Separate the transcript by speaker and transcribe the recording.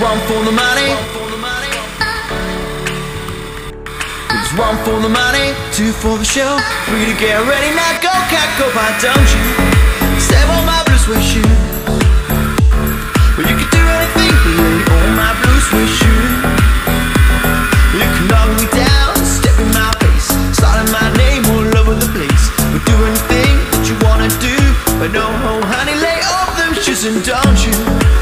Speaker 1: one for the money. There's one for the money, two for the show, three to get ready. Now go, cat, go, why don't you? Step on my blue suede shoes. Well, you can do anything, but you own my blue suede shoes. You can knock me down, step in my face, starting my name all over the place. We'll do anything that you wanna do, but no, honey, lay off them shoes and don't you?